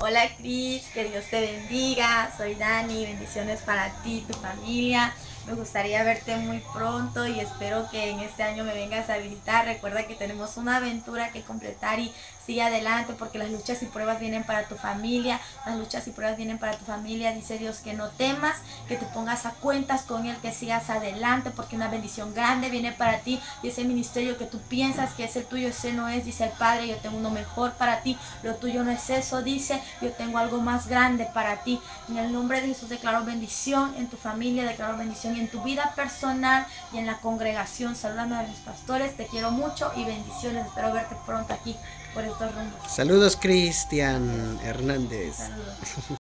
Hola Cris, que Dios te bendiga. Soy Dani, bendiciones para ti tu familia. Me gustaría verte muy pronto y espero que en este año me vengas a visitar. Recuerda que tenemos una aventura que completar y sigue adelante porque las luchas y pruebas vienen para tu familia. Las luchas y pruebas vienen para tu familia. Dice Dios que no temas, que te pongas a cuentas con Él, que sigas adelante porque una bendición grande viene para ti. Y ese ministerio que tú piensas que es el tuyo, ese no es, dice el Padre, yo tengo uno mejor para ti. Lo tuyo no es eso, dice, yo tengo algo más grande para ti. En el nombre de Jesús declaro bendición en tu familia, declaro bendición en tu vida personal y en la congregación. Saludando a mis pastores, te quiero mucho y bendiciones. Espero verte pronto aquí por estos rumbos. Saludos Cristian Hernández. Saludos.